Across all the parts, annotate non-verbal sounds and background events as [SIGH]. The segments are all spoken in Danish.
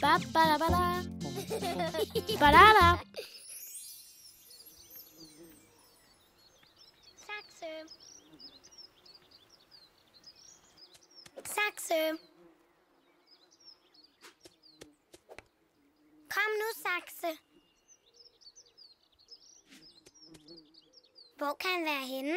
Ba-ba-la-ba-la. Saxo. Saxo. Sachse. Wo kann wir hin?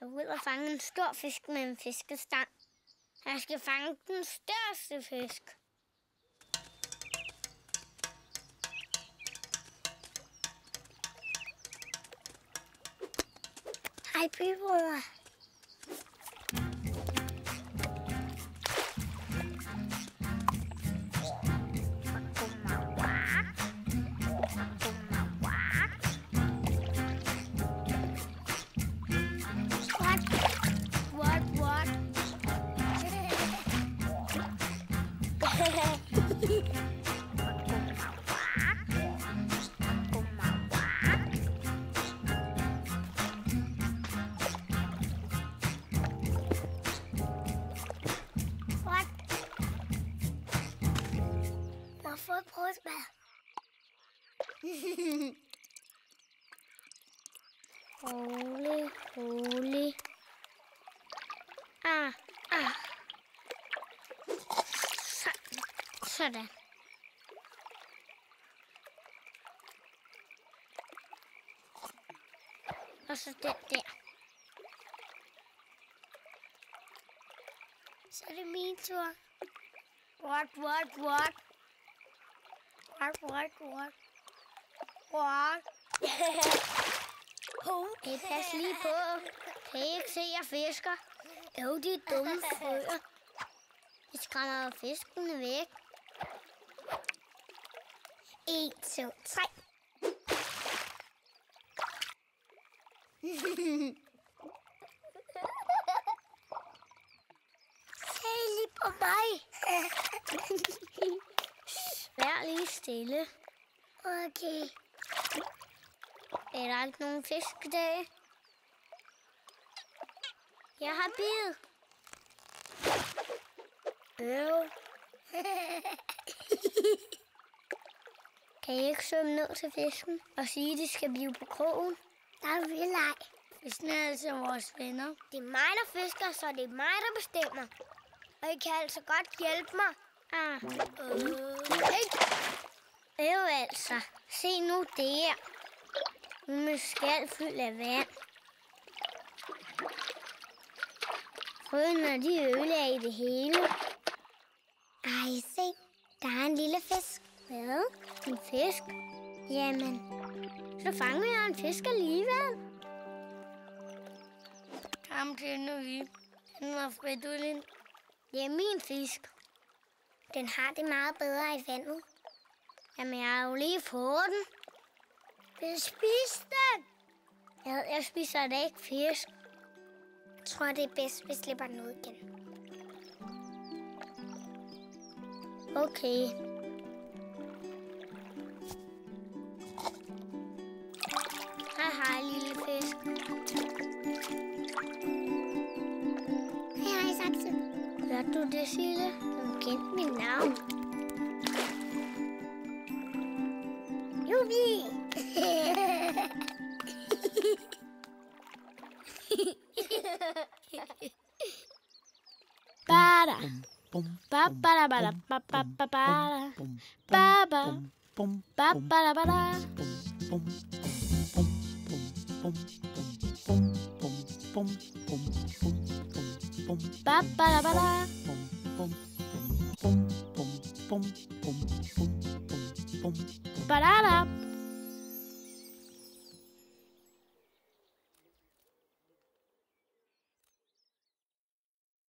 Jeg vil ud og fange en stor fisk med en fiskestang. Jeg skal fange den største fisk. Hej, bybrødre. Rolig, rolig. Ah, ah. Sådan. Sådan. Og så den der. Så er det min. What, what, what? What, what, what? What? [LAUGHS] Hey, pas lige på. Kan I ikke se, jeg fisker? Jo, de dumme frøer. Vi skræmmer jo fiskene væk. 1, 2, 3. Se lige på mig. Vær lige stille. Okay. Er der ikke nogen fiskedage? Jeg har bid. Øv. [LAUGHS] kan I ikke svømme ned til fisken og sige, at de skal blive på krogen? Der er vi leg. Fisken er altså vores venner. Det er mig, der fisker, så det er mig, der bestemmer. Og I kan altså godt hjælpe mig. Ah. Øh. Hey. Øv altså. Se nu der. Nu med skal fyldt af vand. Frøene, de ødelagde det hele. Ej, se. Der er en lille fisk. Hvad? En fisk? Jamen, så fanger jeg en fisk alligevel. Ham kender vi. Han var Fridolin. Det er min fisk. Den har det meget bedre i vandet. Jamen, jeg har jo lige fået den. Vil du spise den? Jeg, jeg spiser da ikke fisk. Jeg tror, det er bedst, vi slipper den ud igen. Okay. Hej, hej, lille fisk. Hej, hej, Saxe. Hørte du det, Sille? Du kendte mit navn. Jubi! para. Pa para para pa pa pa para. Pa ba. Pa para para. Pa para para. Parara.